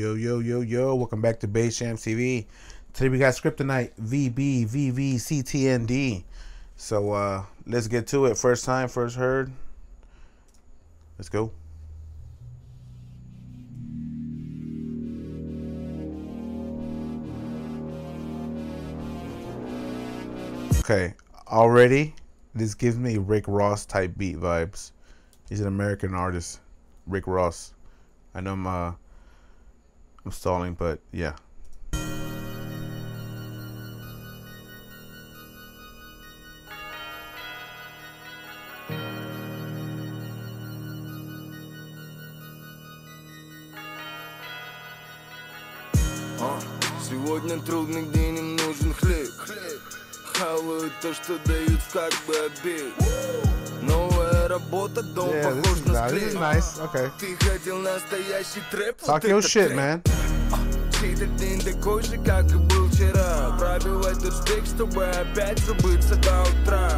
yo, yo, yo. Yo. Welcome back to Bass Jam TV. Today we got Scriptonite VB, VV, CTND. So uh, let's get to it. First time, first heard. Let's go. Okay, already this gives me Rick Ross type beat vibes. He's an American artist, Rick Ross. I know uh, I'm stalling, but yeah. А, Сегодня трудный день, им нужен хлеб Хавают то, что дают как бы обед Новая работа, дом Yeah, this похож is, на nah, this is nice. Okay. Ты хотел настоящий трэп, Talk your shit, man. Чей-то день такой же, как и был вчера. Пробивать тот штык, чтобы опять забыться до утра.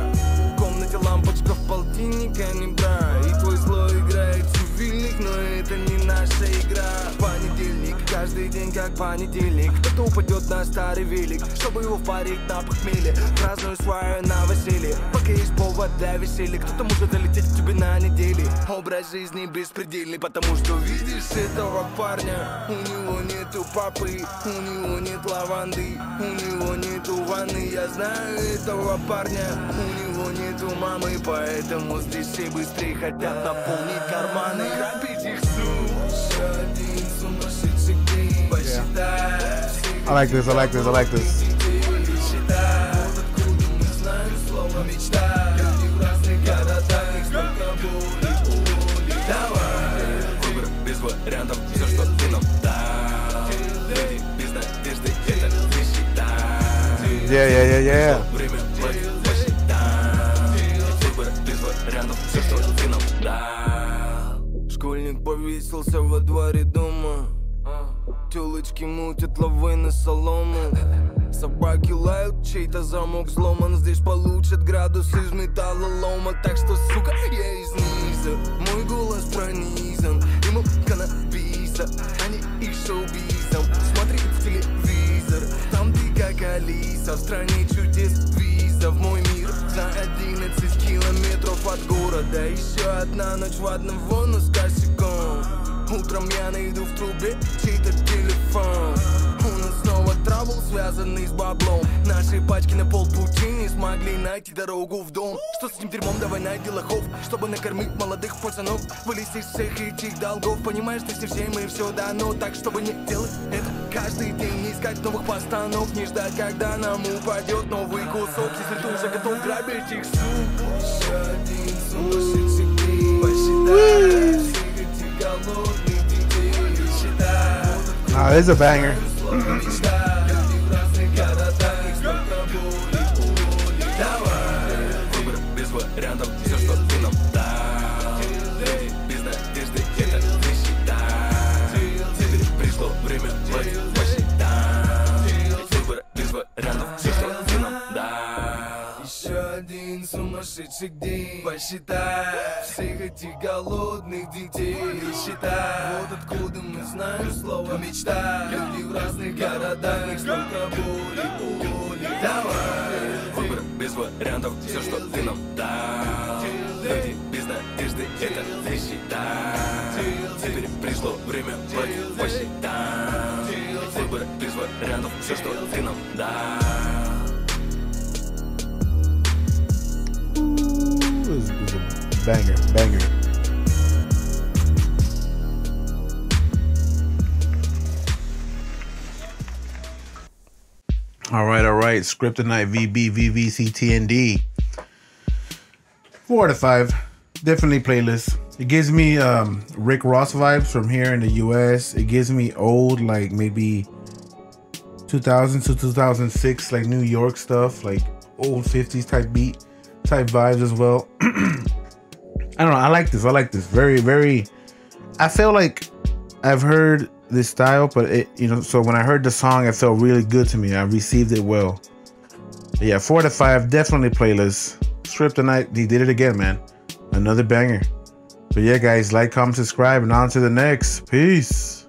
В комнате лампочка в полтинника не бра И твой слой играет цивильник, но это не наша игра. Понедельник, каждый день как понедельник. Кто-то упадет на старый велик, чтобы его впарить на похмелье. Праздную свою для веселья Кто-то может залететь к тебе на неделе Образ жизни беспредельный, потому что видишь этого парня У него нету папы, у него нет лаванды У него нету ванны, я знаю этого парня У него нету мамы, поэтому здесь все быстрее хотят наполнить карманы Грабить их I like this. I like this. I like this. Yeah, yeah, yeah, yeah. Время Школьник повесился во дворе дома. Телочки мутят лавы на солому. Собаки лают, чей-то замок взломан. Здесь получат градус из металлолома Так что, сука, я из низа. Мой голос пронизан. Ему каннабиса, а не их шоу-бизом. Смотри в телевизор, Алиса В стране чудес виза в мой мир За 11 километров от города. Еще одна ночь в одном вон с косяком. Утром я найду в трубе чей-то телефон трабл, связанный с баблом. Наши пачки на полпути не смогли найти дорогу в дом. Что с этим дерьмом, давай найди лохов Чтобы накормить молодых пацанов. Вылезть из всех этих долгов. Понимаешь, что всем и все дано. Так, чтобы не делать это каждый день. Не искать новых постанов Не ждать, когда нам упадет новый кусок. Если ты уже готов грабить их, сука один сумасшедший Nah, a banger. вариантов, все, что ты нам дал. Люди без надежды, это не считай Теперь пришло время платить посчитай Выбор без вариантов, все, что ты нам дал. Еще один сумасшедший день. Посчитай. Всех этих голодных детей. Считай, вот откуда мы знаем слово мечта Люди в разных городах, столько боли, без вариантов, все, что ты нам дал. Люди без надежды, это не считай Теперь пришло время платить посчитай Выбор без вариантов, все, что ты нам дал. Banger, banger. All right, all right. Scriptonite VB VVC TND. Four out of five. Definitely playlist. It gives me um, Rick Ross vibes from here in the US. It gives me old, like maybe 2000 to 2006, like New York stuff, like old 50s type beat type vibes as well. I don't know. I like this. I like this. Very, very. I feel like I've heard this style, but it, you know, so when I heard the song, it felt really good to me. I received it well. Yeah, four to five, definitely playlist. Strip tonight, he did it again, man. Another banger. But yeah, guys, like, comment, subscribe, and on to the next. Peace.